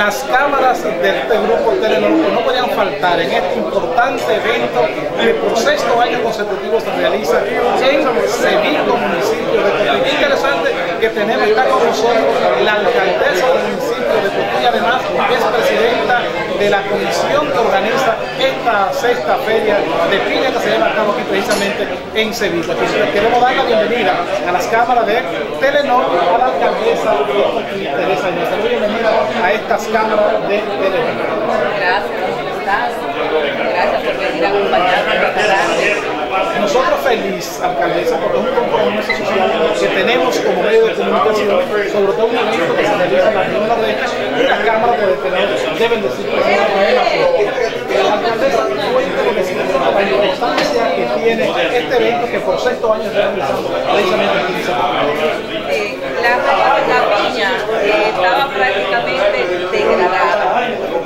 las cámaras de este grupo Telenor no podían faltar en este importante evento que por sexto año consecutivo se realiza en Sevilla, municipio de Cotuí. Qué interesante que tenemos, está con nosotros la alcaldesa del municipio de Cotuí, además es presidenta de la comisión esta sexta feria de piña que se lleva a cabo aquí precisamente en Sevilla. Entonces, queremos dar la bienvenida a las cámaras de Telenor, a la alcaldesa Teresa Inés. Bienvenida a estas cámaras de Telenor. Gracias, ¿cómo estás? Gracias por venir a acompañarnos a Nosotros feliz, alcaldesa, porque es un compromiso social que tenemos como medio de comunicación, sobre todo un evento que se realiza en la primera vez y las cámaras de Telenor deben decir que la alcaldesa cuenta con decir la que tiene este evento que por sexto año se realizando precisamente eh, la, la piña eh, estaba prácticamente degradada.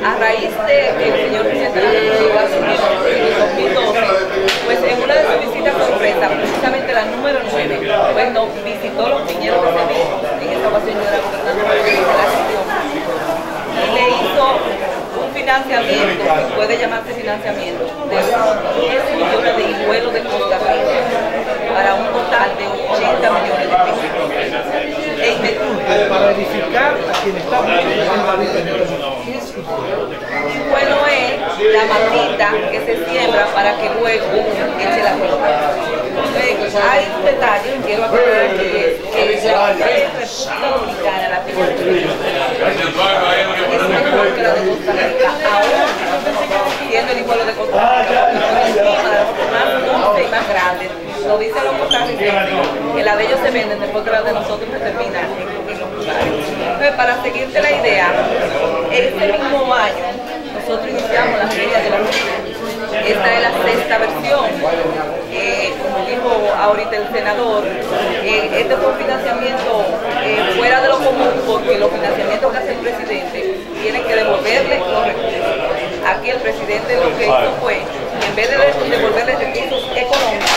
A raíz de que el señor presidente de la República en el 2012, pues en una de sus visitas sorpresa, precisamente la número 9, pues nos visitó los piñeros de Sevilla, en esta ocasión yo era gobernadora de la gestión, y le hizo un financiamiento, puede llamarse financiamiento, de 10 millones de hijuelos de Costa Rica para un total de 80 millones de pesos. Para edificar a quien está Bueno es la matita que se siembra para que luego eche la flor. Hay un detalle que quiero aclarar que es que la República Dominicana, la piña es mejor que la de Costa Rica, siendo el pueblo de Costa Rica, más dulce y más grande. Lo dicen los costarricenses, que la de ellos se venden después que la de nosotros se termina. Entonces, para seguirte la idea, este mismo año nosotros iniciamos la Feria de la Piña. Esta es la sexta versión. Eh, como dijo ahorita el senador, eh, este fue un financiamiento eh, fuera de lo común porque los financiamientos que hace el presidente tienen que devolverle los recursos. Aquí presidente lo que hizo fue, en vez de devolverle recursos económicos,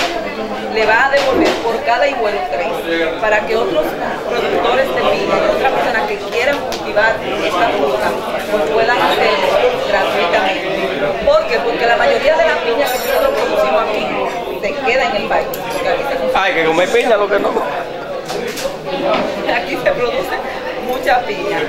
le va a devolver por cada hijuelo tres, para que otros productores de piña y otras personas que quieran cultivar esta fruta, pues puedan hacerlo gratuitamente. ¿Por qué? Porque la mayoría de la piña que nosotros producimos aquí se queda en el país. Hay que comer piña, lo que no. Aquí se produce mucha piña.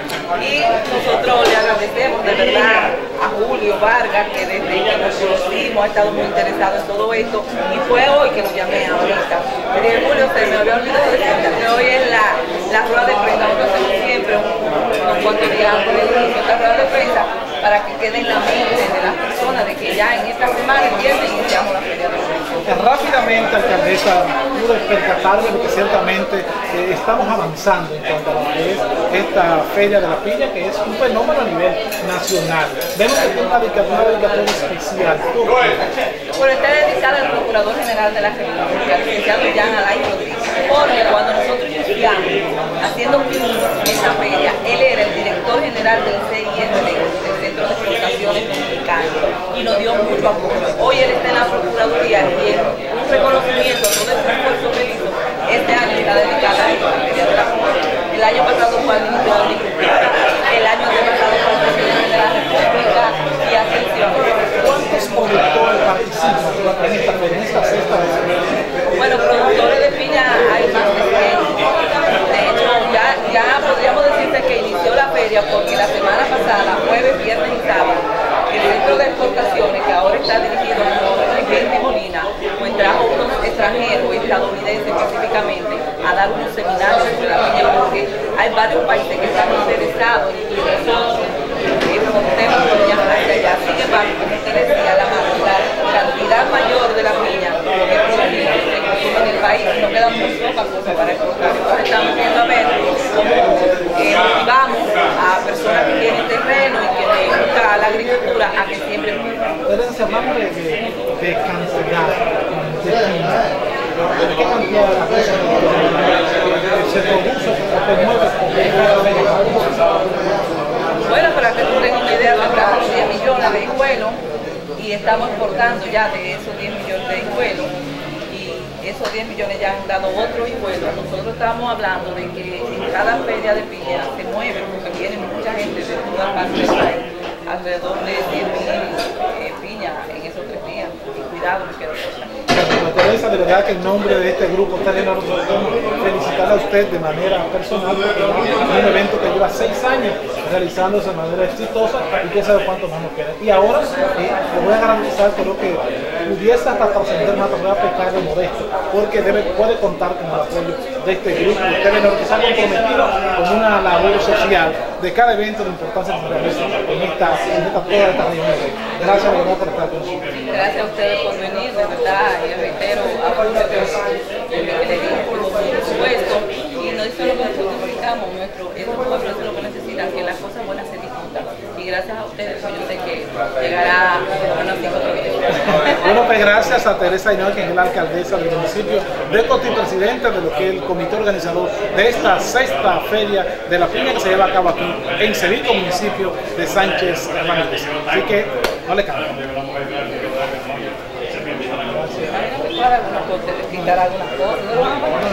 Y nosotros le agradecemos de verdad a Julio Vargas, que desde que nos conocimos ha estado muy interesado en todo esto. Y fue hoy que lo llamé ahorita. Le dije, Julio, se me había olvidado decirte que hoy es la, la rueda de prensa. Nosotros siempre unos cuantos días antes de esta rueda de prensa para que quede en la mente de las personas de que ya en esta semana, el viernes, iniciamos la feria de la Rápidamente, alcaldesa, pude percatarme que ciertamente eh, estamos avanzando en cuanto a lo que es esta Feria de la Piña, que es un fenómeno a nivel nacional. Vemos que tiene una dedicatoria especial. Bueno, está dedicada al Procurador General de la República, el licenciado Jan Alain Rodríguez, porque cuando nosotros iniciamos haciendo un en esta feria, él era el director general del CIR del Centro de Exportaciones Dominicanas y nos dio mucho apoyo. Hoy él está en la Procuraduría y es un reconocimiento a todo ese esfuerzo que hizo. Este año está dedicada a esta feria de la Piña. El año pasado fue al ministro de Agricultura, el año pasado fue al presidente de la República y atención. ¿Cuántos productores participan en esta feria, en esta sexta Bueno, productores de piña hay más de 100. De hecho, ya, ya podríamos decirte que inició la feria porque la semana pasada, jueves, viernes y sábado, el centro de exportaciones, que ahora está dirigido por Henry Molina, pues trajo unos extranjeros, estadounidenses específicamente, a dar unos seminarios sobre la piña porque hay varios países que están interesados y nosotros exportemos piña hacia allá. Sin embargo, como usted decía, la, cantidad mayor de la piña que se consume en el país no queda muy poca cosa para exportar. Entonces estamos viendo a ver cómo eh, motivamos a personas que tienen terreno y que les gusta la agricultura a que piña. Herencia, hablamos de, de, cantidad de piña. ¿De qué cantidad de se produce, Bueno, para que tú tengas una idea, compramos 10 millones de hijuelos y estamos exportando ya de esos 10 millones de hijuelos y esos 10 millones ya han dado otros hijuelos. Nosotros estamos hablando de que en cada feria de piña se mueve porque viene mucha gente de todo el alrededor, alrededor de 10.000 eh, piñas en esos tres días. Y cuidado, me quedo De verdad que en nombre de este grupo Telena nosotros felicitarla a usted de manera personal porque es un evento que lleva seis años realizándose de manera exitosa y quién sabe cuánto más nos queda. Y ahora eh, le voy a garantizar creo que pudiese hasta trascender más, voy a pecar de modesto, porque debe, puede contar con el apoyo de este grupo de Telenor que se comprometido con una labor social de cada evento de importancia que se realiza en esta, en esta, toda esta reunión. Gracias por estar con nosotros. Gracias a ustedes por venir, de verdad, y reitero a que, le dije, por supuesto, y no eso es lo que nosotros nuestro, este pueblo eso es lo que necesita, que las cosas buenas se disfrutan. Y gracias a ustedes, pues yo sé que llegará a unos cinco Bueno, pues gracias a Teresa Ainhoa, que es la alcaldesa del municipio de Coti, presidente de lo que es el comité organizador de esta sexta feria de la piña que se lleva a cabo aquí en Sevico, municipio de Sánchez Ramírez. Así que no le cambien. Gracias.